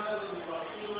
عمل الرحيم